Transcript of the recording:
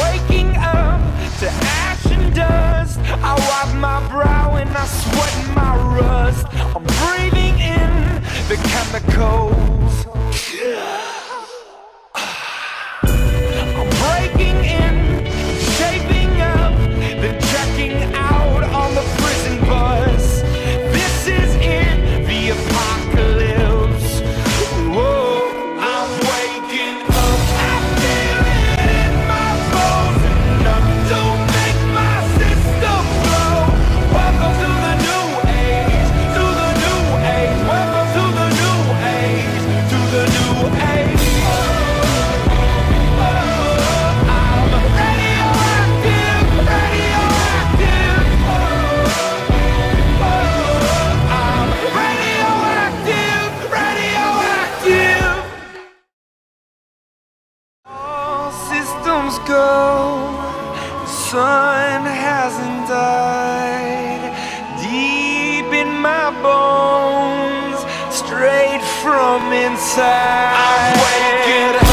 waking up to ash and dust. I wipe my brow and I sweat my rust. go. The sun hasn't died. Deep in my bones Straight from inside. I'm waking